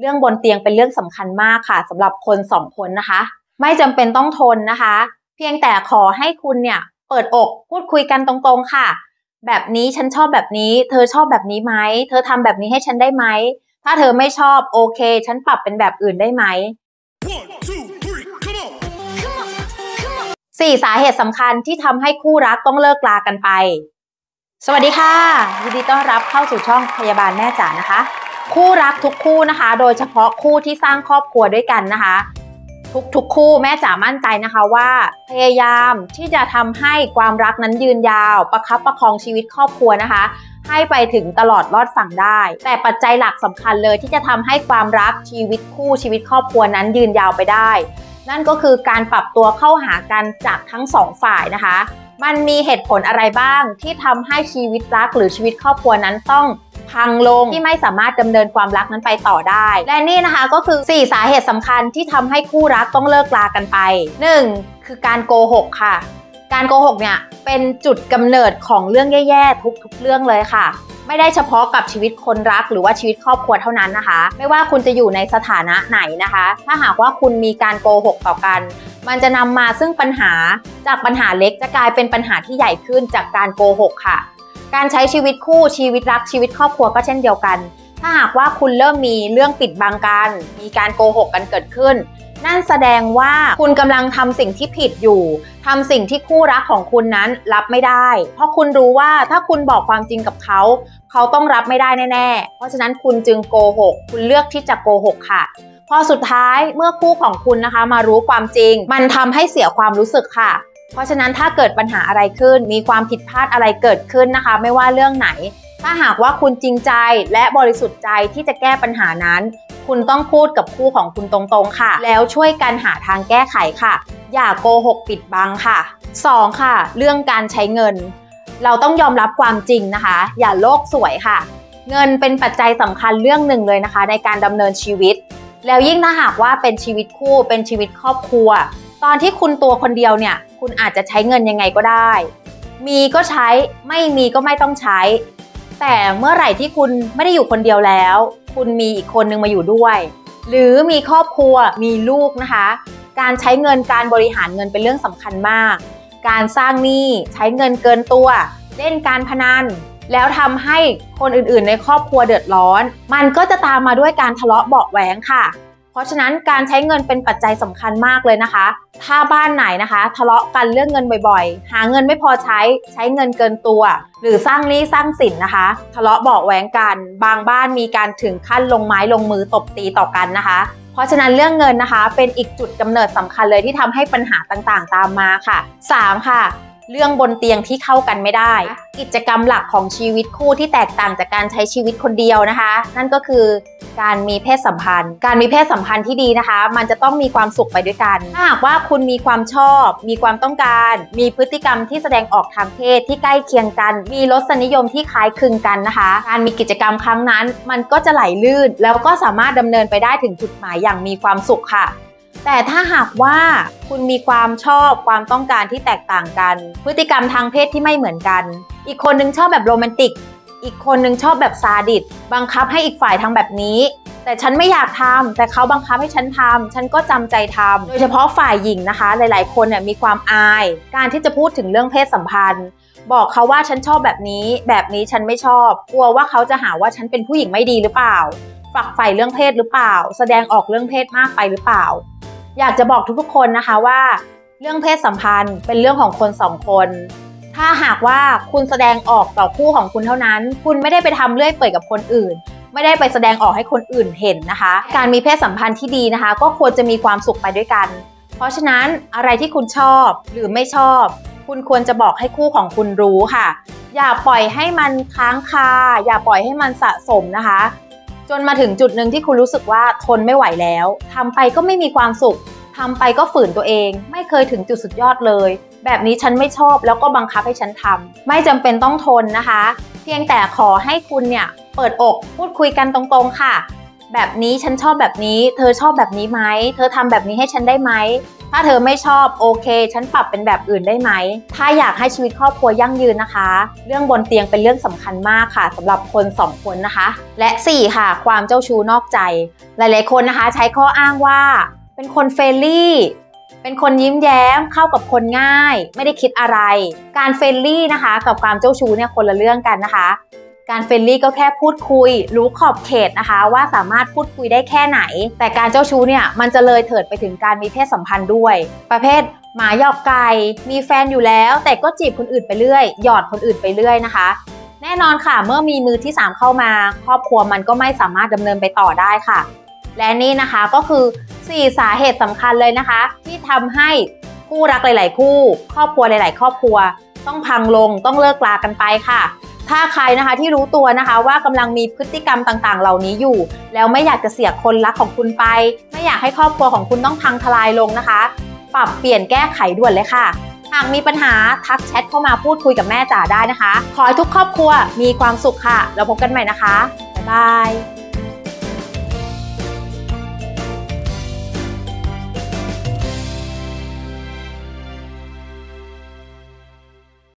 เรื่องบนเตียงเป็นเรื่องสำคัญมากค่ะสำหรับคนสองคนนะคะ ไม่จำเป็นต้องทนนะคะ เพียงแต่ขอให้คุณเนี่ยเปิดอกพูดคุยกันตรงๆค่ะ แบบนี้ฉันชอบแบบนี้ เธอชอบแบบนี้ไหมเธอทำแบบนี้ให้ฉันได้ไหมถ้าเธอไม่ชอบโอเค ฉันปรับเป็นแบบอื่นได้ไหมสี่สาเหตุสำคัญที่ทำให้คู่รักต้องเลิกลากันไป สวัสดีค่ะยินดีต้อนรับเข้าสู่ช่องพยาบาลแม่จ๋านะคะ คู่รักทุกคู่นะคะ โดยเฉพาะคู่ที่สร้างครอบครัวด้วยกันนะคะ ทุกทุกคู่แม่จ๋ามั่นใจนะคะว่า พยายามที่จะทำให้ความรักนั้นยืนยาว ประคับประคองชีวิตครอบครัวนะคะ ให้ไปถึงตลอดรอดฝั่งได้ แต่ปัจจัยหลักสำคัญเลยที่จะทำให้ความรักชีวิตคู่ชีวิตครอบครัวนั้นยืนยาวไปได้ นั่นก็คือการปรับตัวเข้าหากันจากทั้งสองฝ่ายนะคะมันมีเหตุผลอะไรบ้างที่ทำให้ชีวิตรักหรือชีวิตครอบครัวนั้นต้อง พังลงที่ไม่สามารถดำเนินความรักนั้นไปต่อได้ และนี่นะคะก็คือ 4 สาเหตุสำคัญที่ทำให้คู่รักต้องเลิกลากันไป 1. คือการโกหกค่ะ การโกหกเนี่ยเป็นจุดกำเนิดของเรื่องแย่ๆทุกๆเรื่องเลยค่ะไม่ได้เฉพาะกับชีวิตคนรักหรือว่าชีวิตครอบครัวเท่านั้นนะคะ ไม่ว่าคุณจะอยู่ในสถานะไหนนะคะ ถ้าหากว่าคุณมีการโกหกต่อกัน มันจะนำมาซึ่งปัญหาจากปัญหาเล็กจะกลายเป็นปัญหาที่ใหญ่ขึ้นจากการโกหกค่ะ การใช้ชีวิตคู่ชีวิตรักชีวิตครอบครัวก็เช่นเดียวกัน ถ้าหากว่าคุณเริ่มมีเรื่องปิดบังกัน มีการโกหกกันเกิดขึ้น นั่นแสดงว่าคุณกำลังทำสิ่งที่ผิดอยู่ทำสิ่งที่คู่รักของคุณนั้นรับไม่ได้ เพราะคุณรู้ว่าถ้าคุณบอกความจริงกับเขา เขาต้องรับไม่ได้แน่ๆ เพราะฉะนั้นคุณจึงโกหก คุณเลือกที่จะโกหกค่ะพอสุดท้ายเมื่อคู่ของคุณนะคะมารู้ความจริง มันทำให้เสียความรู้สึกค่ะ เพราะฉะนั้นถ้าเกิดปัญหาอะไรขึ้น มีความผิดพลาดอะไรเกิดขึ้นนะคะ ไม่ว่าเรื่องไหน ถ้าหากว่าคุณจริงใจและบริสุทธิ์ใจที่จะแก้ปัญหานั้น คุณต้องพูดกับคู่ของคุณตรงๆค่ะ แล้วช่วยกันหาทางแก้ไขค่ะ อย่าโกหกปิดบังค่ะ 2. ค่ะ เรื่องการใช้เงิน เราต้องยอมรับความจริงนะคะ อย่าโลกสวยค่ะ เงินเป็นปัจจัยสำคัญเรื่องหนึ่งเลยนะคะ ในการดำเนินชีวิต แล้วยิ่งถ้าหากว่าเป็นชีวิตคู่เป็นชีวิตครอบครัว ตอนที่คุณตัวคนเดียวเนี่ย คุณอาจจะใช้เงินยังไงก็ได้ มีก็ใช้ไม่มีก็ไม่ต้องใช้ แต่เมื่อไหร่ที่คุณไม่ได้อยู่คนเดียวแล้ว คุณมีอีกคนนึงมาอยู่ด้วย หรือมีครอบครัวมีลูกนะคะ การใช้เงินการบริหารเงินเป็นเรื่องสำคัญมาก การสร้างหนี้ใช้เงินเกินตัว เล่นการพนันแล้วทำให้คนอื่นๆ ในครอบครัวเดือดร้อน มันก็จะตามมาด้วยการทะเลาะเบาแหวงค่ะ เพราะฉะนั้นการใช้เงินเป็นปัจจัยสำคัญมากเลยนะคะ ถ้าบ้านไหนนะคะ ทะเลาะกันเรื่องเงินบ่อยๆ หาเงินไม่พอใช้ใช้เงินเกินตัว หรือสร้างหนี้สร้างสินนะคะ ทะเลาะเบาแหวงกัน บางบ้านมีการถึงขั้นลงไม้ลงมือตบตีต่อกันนะคะเพราะฉะนั้นเรื่องเงินนะคะ เป็นอีกจุดกำเนิดสำคัญเลยที่ทำให้ปัญหาต่างๆ ตามมาค่ะ 3. ค่ะ เรื่องบนเตียงที่เข้ากันไม่ได้ กิจกรรมหลักของชีวิตคู่ที่แตกต่างจากการใช้ชีวิตคนเดียวนะคะ นั่นก็คือการมีเพศสัมพันธ์ การมีเพศสัมพันธ์ที่ดีนะคะ มันจะต้องมีความสุขไปด้วยกันถ้าหากว่าคุณมีความชอบ มีความต้องการ มีพฤติกรรมที่แสดงออกทางเพศที่ใกล้เคียงกัน มีรสนิยมที่คล้ายคลึงกันนะคะ การมีกิจกรรมครั้งนั้น มันก็จะไหลลื่น แล้วก็สามารถดำเนินไปได้ถึงจุดหมายอย่างมีความสุขค่ะ แต่ถ้าหากว่าคุณมีความชอบความต้องการที่แตกต่างกัน พฤติกรรมทางเพศที่ไม่เหมือนกัน อีกคนนึงชอบแบบโรแมนติก อีกคนนึงชอบแบบซาดิสบังคับให้อีกฝ่ายทำแบบนี้ แต่ฉันไม่อยากทำแต่เขาบังคับให้ฉันทำฉันก็จำใจทำโดยเฉพาะฝ่ายหญิงนะคะ หลาย ๆ คนเนี่ยมีความอาย การที่จะพูดถึงเรื่องเพศสัมพันธ์บอกเขาว่าฉันชอบแบบนี้ แบบนี้ฉันไม่ชอบ กลัวว่าเขาจะหาว่าฉันเป็นผู้หญิงไม่ดีหรือเปล่า ฝักใฝ่เรื่องเพศหรือเปล่า แสดงออกเรื่องเพศมากไปหรือเปล่า อยากจะบอกทุกๆคนนะคะว่า เรื่องเพศสัมพันธ์เป็นเรื่องของคนสองคน ถ้าหากว่าคุณแสดงออกต่อคู่ของคุณเท่านั้น คุณไม่ได้ไปทำเลื่อยเปื่อยกับคนอื่น ไม่ได้ไปแสดงออกให้คนอื่นเห็นนะคะ การมีเพศสัมพันธ์ที่ดีนะคะ ก็ควรจะมีความสุขไปด้วยกัน เพราะฉะนั้นอะไรที่คุณชอบหรือไม่ชอบ คุณควรจะบอกให้คู่ของคุณรู้ค่ะ อย่าปล่อยให้มันค้างคาอย่าปล่อยให้มันสะสมนะคะ จนมาถึงจุดหนึ่งที่คุณรู้สึกว่าทนไม่ไหวแล้วทำไปก็ไม่มีความสุขทำไปก็ฝืนตัวเอง ไม่เคยถึงจุดสุดยอดเลย แบบนี้ฉันไม่ชอบแล้วก็บังคับให้ฉันทำไม่จำเป็นต้องทนนะคะ เพียงแต่ขอให้คุณเนี่ยเปิดอกพูดคุยกันตรงๆค่ะ แบบนี้ฉันชอบแบบนี้ เธอชอบแบบนี้ไหมเธอทำแบบนี้ให้ฉันได้ไหม ถ้าเธอไม่ชอบโอเค ฉันปรับเป็นแบบอื่นได้ไหม ถ้าอยากให้ชีวิตครอบครัวยั่งยืนนะคะ เรื่องบนเตียงเป็นเรื่องสำคัญมากค่ะสำหรับคนสองคนนะคะ และ 4 ค่ะ ความเจ้าชู้นอกใจ หลายๆคนนะคะ ใช้ข้ออ้างว่า เป็นคน friendly เป็นคนยิ้มแย้มเข้ากับคนง่าย ไม่ได้คิดอะไร การ friendly นะคะ กับความเจ้าชู้เนี่ยคนละเรื่องกันนะคะ การ friendly ก็แค่พูดคุย รู้ขอบเขตนะคะ ว่าสามารถพูดคุยได้แค่ไหน แต่การเจ้าชู้เนี่ยมันจะเลยเถิดไปถึงการมีเพศสัมพันธ์ด้วย ประเภทหมาหยอกไก่มีแฟนอยู่แล้ว แต่ก็จีบคนอื่นไปเรื่อย หยอดคนอื่นไปเรื่อยนะคะ แน่นอนค่ะ เมื่อมีมือที่ 3 เข้ามา ครอบครัวมันก็ไม่สามารถดำเนินไปต่อได้ค่ะ และนี่นะคะก็คือ 4 สาเหตุสำคัญเลยนะคะ ที่ทำให้คู่รักหลาย ๆ คู่ ครอบครัวหลาย ๆ ครอบครัว ต้องพังลงต้องเลิกลากันไปค่ะ ถ้าใครนะคะที่รู้ตัวนะคะว่ากำลังมีพฤติกรรมต่างๆ เหล่านี้อยู่ แล้วไม่อยากจะเสียคนรักของคุณไป ไม่อยากให้ครอบครัวของคุณต้องพังทลายลงนะคะ ปรับเปลี่ยนแก้ไขด่วนเลยค่ะ หากมีปัญหาทักแชทเข้ามาพูดคุยกับแม่จ๋าได้นะคะ ขอให้ทุกครอบครัวมีความสุขค่ะ แล้วพบกันใหม่นะคะ บ๊ายบาย